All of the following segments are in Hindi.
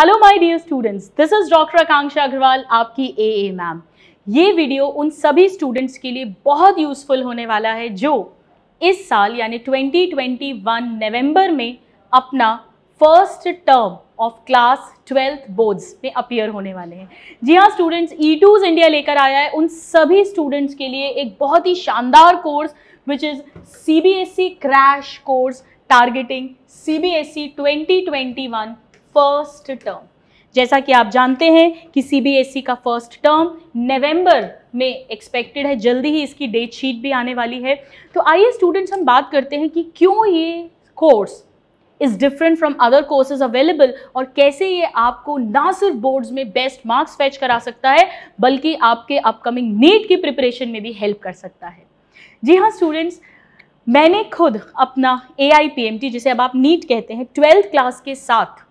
Hello my dear students this is doctor Akanksha Agarwal आपकी ए ए मैम ये वीडियो उन सभी स्टूडेंट्स के लिए बहुत यूज़फुल होने वाला है जो इस साल, यानी 2021 नवंबर में अपना first term of class twelfth boards में अपियर होने वाले हैं। जी हाँ स्टूडेंट्स ई टूज इंडिया लेकर आया है। उन सभी स्टूडेंट्स के लिए एक बहुत ही शानदार course which is C B S E crash course targeting C B S E twenty twenty one first term जैसा कि आप जानते हैं कि सीबीएसई e का फ़र्स्ट टर्म नवंबर में एक्सपेक्टेड है, जल्दी ही इसकी डेट शीट भी आने वाली है। तो आइए स्टूडेंट्स हम बात करते हैं कि क्यों ये course is different from other courses available और कैसे ये आपको ना सिर्फ़ बोर्ड्स में बेस्ट मार्क्स फैच करा सकता है, बल्कि आपके अपकमिंग नीट की प्रिपरेशन में भी हेल्प कर सकता है। जी हाँ स्टूडेंट्स मैंने खुद अपना A I P M T जिसे अब आप नीट कहते हैं ट्वेल्थ क्लास के साथ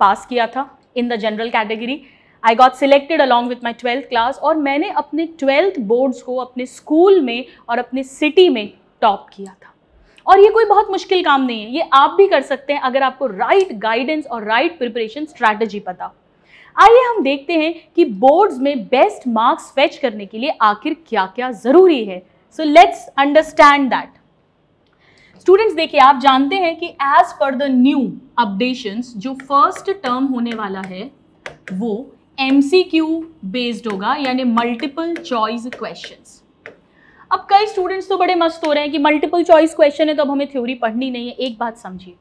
पास किया था in the general category I got selected along with my twelfth class और मैंने अपने ट्वेल्थ बोर्ड्स को अपने स्कूल में और अपने सिटी में टॉप किया था। और ये कोई बहुत मुश्किल काम नहीं है। ये आप भी कर सकते हैं अगर आपको राइट गाइडेंस और राइट प्रिपरेशन स्ट्रैटेजी पता आइए हम देखते हैं कि बोर्ड्स में बेस्ट मार्क्स फेच करने के लिए आखिर क्या क्या ज़रूरी है। So let's understand that students देखिए, आप जानते हैं कि एज पर द न्यू अपडेशंस जो फ़र्स्ट टर्म होने वाला है, वो एमसीक्यू बेस्ड होगा, यानी मल्टीपल चॉइस क्वेश्चंस अब कई स्टूडेंट्स तो बड़े मस्त हो रहे हैं कि मल्टीपल चॉइस क्वेश्चन है तो अब हमें थ्योरी पढ़नी नहीं है। एक बात समझिए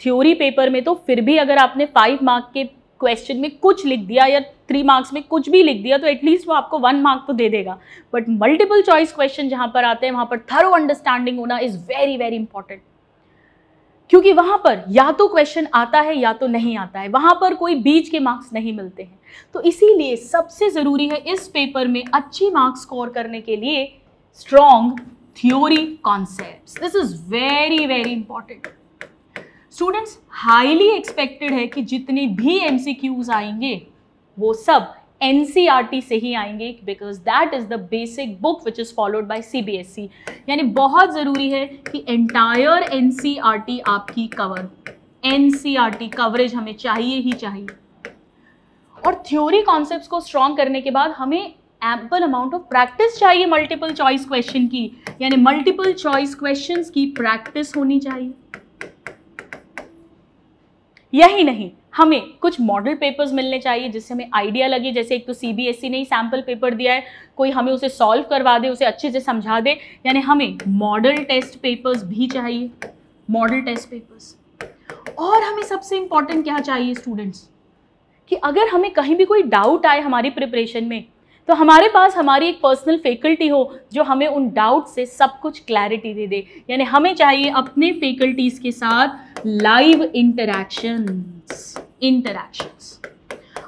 थ्योरी पेपर में तो फिर भी अगर आपने फाइव मार्क के क्वेश्चन में कुछ लिख दिया या थ्री मार्क्स में कुछ भी लिख दिया तो एटलीस्ट वो आपको वन मार्क तो दे देगा। बट मल्टीपल चॉइस क्वेश्चन जहाँ पर आते हैं, वहाँ पर थरो अंडरस्टैंडिंग होना इज़ वेरी वेरी इंपॉर्टेंट क्योंकि वहाँ पर या तो क्वेश्चन आता है या तो नहीं आता है। वहाँ पर कोई बीच के मार्क्स नहीं मिलते हैं। तो इसीलिए सबसे ज़रूरी है इस पेपर में अच्छी मार्क्स स्कोर करने के लिए strong theory concept this is very very important students highly expected है कि जितने भी एमसीक्यूज आएँगे, वो सब एनसीईआरटी से ही आएँगे because that is the basic book which is followed by CBSE यानी बहुत ज़रूरी है कि एंटायर एनसीईआरटी आपकी कवर एनसीईआरटी कवरेज हमें चाहिए ही चाहिए। और थ्योरी कॉन्सेप्ट्स को स्ट्रॉन्ग करने के बाद हमें एम्पल अमाउंट ऑफ़ प्रैक्टिस चाहिए मल्टीपल चॉइस क्वेश्चन की। यानी मल्टीपल चॉइस क्वेश्चंस की प्रैक्टिस होनी चाहिए। यही नहीं, हमें कुछ मॉडल पेपर्स मिलने चाहिए जिससे हमें आइडिया लगे। जैसे एक तो सीबीएसई ने ही सैंपल पेपर दिया है, कोई हमें उसे सॉल्व करवा दे, उसे अच्छे से समझा दे। यानी हमें मॉडल टेस्ट पेपर्स भी चाहिए मॉडल टेस्ट पेपर्स और हमें सबसे इंपॉर्टेंट क्या चाहिए स्टूडेंट्स कि अगर हमें कहीं भी कोई डाउट आए हमारी प्रिपरेशन में तो हमारे पास हमारी एक पर्सनल फैकल्टी हो जो हमें उन डाउट से सब कुछ क्लैरिटी दे दे। यानी हमें चाहिए अपने फैकल्टीज़ के साथ लाइव इंटरैक्शन इंटरैक्शंस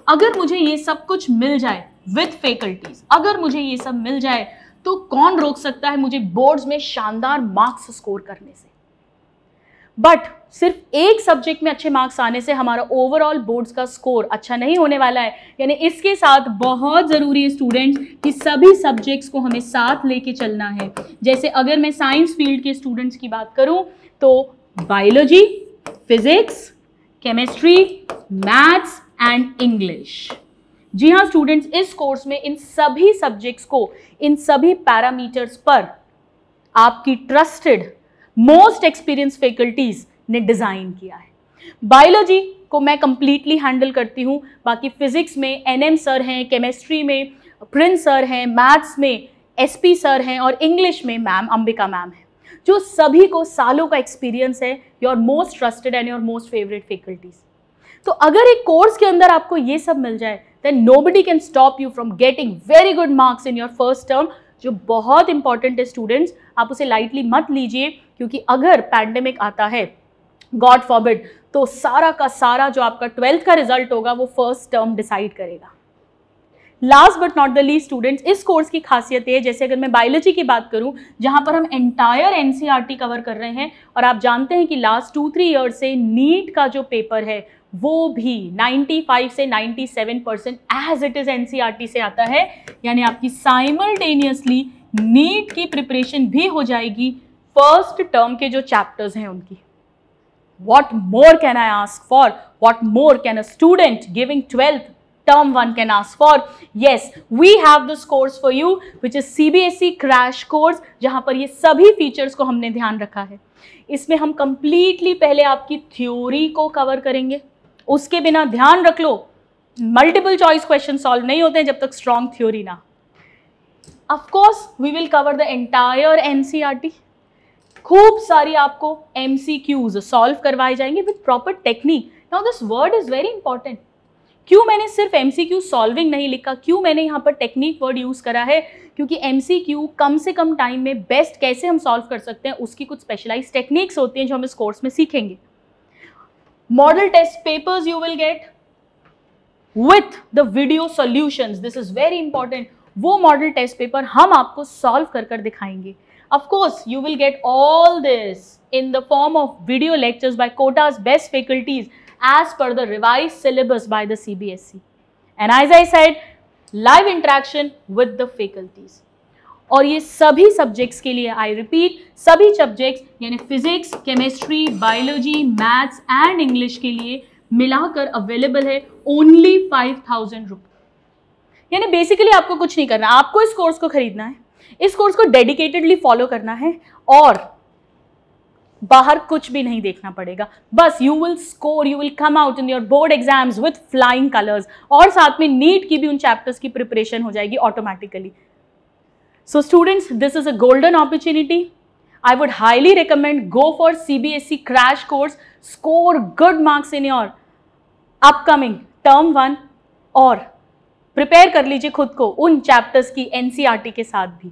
अगर मुझे ये सब कुछ मिल जाए विथ फैकल्टीज अगर मुझे ये सब मिल जाए तो कौन रोक सकता है मुझे बोर्ड्स में शानदार मार्क्स स्कोर करने से? बट सिर्फ़ एक सब्जेक्ट में अच्छे मार्क्स आने से हमारा ओवरऑल बोर्ड्स का स्कोर अच्छा नहीं होने वाला है। यानी इसके साथ बहुत ज़रूरी है स्टूडेंट्स कि सभी सब्जेक्ट्स को हमें साथ लेके चलना है। जैसे अगर मैं साइंस फ़ील्ड के स्टूडेंट्स की बात करूँ तो biology physics chemistry maths and English जी हाँ स्टूडेंट्स इस कोर्स में इन सभी सब्जेक्ट्स को, इन सभी पैरामीटर्स पर आपकी ट्रस्टेड मोस्ट एक्सपीरियंस फैकल्टीज ने डिज़ाइन किया है। बायोलॉजी को मैं कंप्लीटली हैंडल करती हूँ। बाकी फिजिक्स में एनएम सर हैं केमिस्ट्री में प्रिंस सर हैं मैथ्स में एसपी सर हैं और इंग्लिश में मैम अंबिका मैम है। जो सभी को सालों का एक्सपीरियंस है your most trusted and your most favourite faculties तो अगर एक कोर्स के अंदर आपको ये सब मिल जाए then nobody can stop you from getting very good marks in your first term जो बहुत इंपॉर्टेंट है स्टूडेंट्स आप उसे लाइटली मत लीजिए, क्योंकि अगर पैंडेमिक आता है गॉड फॉरबिड तो सारा का सारा जो आपका ट्वेल्थ का रिज़ल्ट होगा, वो फ़र्स्ट टर्म डिसाइड करेगा। लास्ट बट नॉट द ली स्टूडेंट्स इस कोर्स की खासियत है, जैसे अगर मैं बायोलॉजी की बात करूँ, जहाँ पर हम एंटायर एनसीईआरटी कवर कर रहे हैं, और आप जानते हैं कि लास्ट टू थ्री ईयर से नीट का जो पेपर है, वो भी 95 से 97 percent as it is NCERT से आता है, यानी आपकी साइमल्टेनियसली नीट की प्रिपरेशन भी हो जाएगी फ़र्स्ट टर्म के जो चैप्टर्स हैं उनकी what more can I ask for? What more can a student giving 12th term 1 can ask for? Yes, we have this course for you which is CBSE crash course जहाँ पर ये सभी features को हमने ध्यान रखा है। इसमें हम completely पहले आपकी theory को cover करेंगे। उसके बिना ध्यान रख लो। मल्टीपल चॉइस क्वेश्चन सॉल्व नहीं होते हैं जब तक स्ट्रॉन्ग थ्योरी ना। Of course we will cover the entire NCERT खूब सारी आपको एमसीक्यूज सॉल्व करवाए जाएँगे with proper technique now this word is very important क्यों मैंने सिर्फ़ एमसीक्यू सॉल्विंग नहीं लिखा? क्यों मैंने यहाँ पर टेक्निक वर्ड यूज़ करा है? क्योंकि एमसीक्यू कम से कम टाइम में बेस्ट कैसे हम सॉल्व कर सकते हैं उसकी कुछ स्पेशलाइज टेक्निक्स होती हैं जो हम इस कोर्स में सीखेंगे। Model test papers you will get with the video solutions this is very important वो मॉडल टेस्ट पेपर हम आपको सॉल्व कर कर दिखाएँगे। Course, you will get all this in the form of video lectures by Kota's best faculties. As per the revised syllabus by the CBSE. And as I said, live interaction with the faculties. और ये सभी सब्जेक्ट्स के लिए आई रिपीट सभी सब्जेक्ट्स यानी physics chemistry biology maths and English के लिए मिलाकर अवेलेबल है ओनली फाइव थाउज़ेंड रुपये यानी बेसिकली आपको कुछ नहीं करना आपको इस कोर्स को खरीदना है इस कोर्स को डेडिकेटेडली फॉलो करना है और बाहर कुछ भी नहीं देखना पड़ेगा। बस you will score you will come out in your board exams with flying colours और साथ में नीट की भी उन चैप्टर्स की प्रिपरेशन हो जाएगी automatically so students this is a golden opportunity I would highly recommend go for CBSE crash course, score good marks in your upcoming term one और प्रिपेयर कर लीजिए खुद को उन चैप्टर्स की एनसीईआरटी के साथ भी।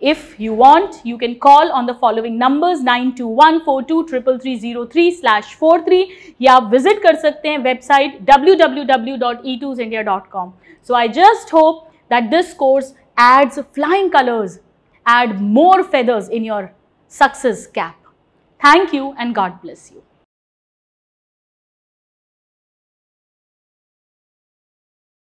If you want, you can call on the following numbers 9214233303 slash 43 या आप visit कर सकते हैं website www.e2sindia.com. So I just hope that this course adds flying colors, add more feathers in your success cap. Thank you and God bless you.